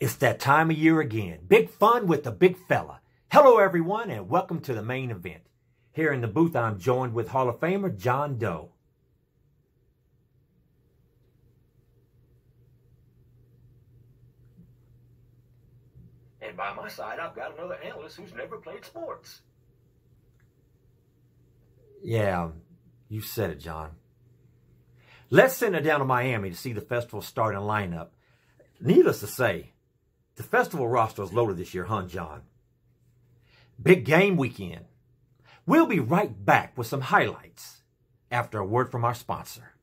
It's that time of year again. Big fun with the big fella. Hello, everyone, and welcome to the main event. Here in the booth, I'm joined with Hall of Famer John Doe. And by my side, I've got another analyst who's never played sports. Yeah, you said it, John. Let's send it down to Miami to see the festival starting lineup. Needless to say, the festival roster is loaded this year, huh, John? Big game weekend. We'll be right back with some highlights after a word from our sponsor.